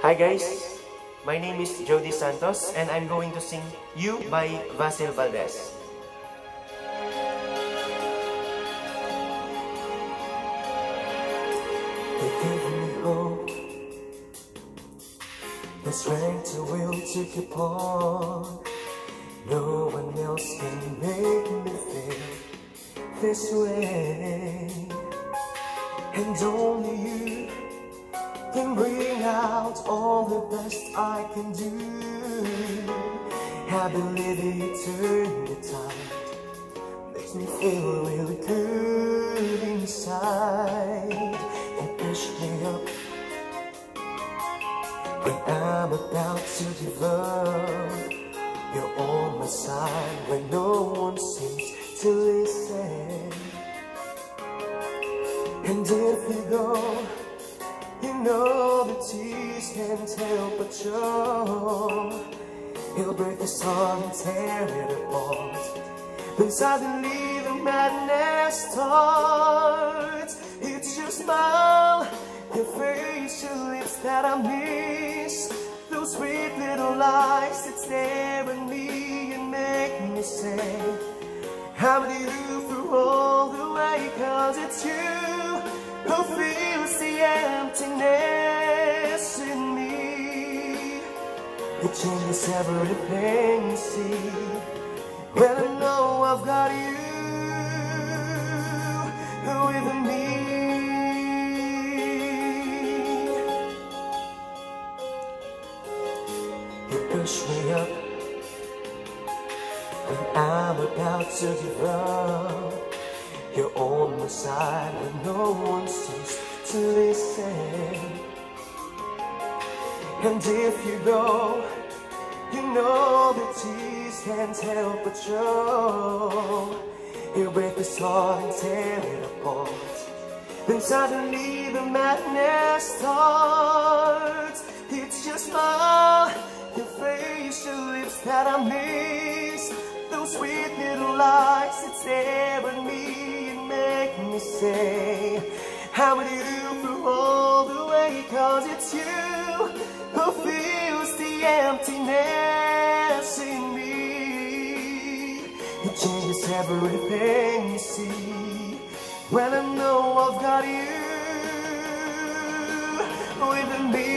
Hi guys, my name is Jhody Santos and I'm going to sing You by Basil Valdez. They give me hope The strength to will to keep on No one else can make me feel this way. And only you can bring out all the best I can do. Turn the tide Makes me feel really good inside And push me up When I'm about to give up. You're on my side when no one seems to listen. And if you go know the tears can't help but show He'll break this heart and tear it apart. Then suddenly the madness starts. It's your smile, your face, your lips that I miss. Those sweet little lies that stare at me and make me say I'm with you through all the way? Cause it's you who fills the emptiness in me. It changes everything you see. Well, I know I've got you with me. You push me up when I'm about to give up. You're on my side when no one seems to listen. And if you go, you know the tears can't help but show. You break this heart and tear it apart. Then suddenly the madness starts. It's your smile, your face, your lips that I miss. Those sweet little lies that stare at me and make me say How would you do through all the way? Cause it's you who fills the emptiness in me. It changes everything you see. When I know I've got you with me.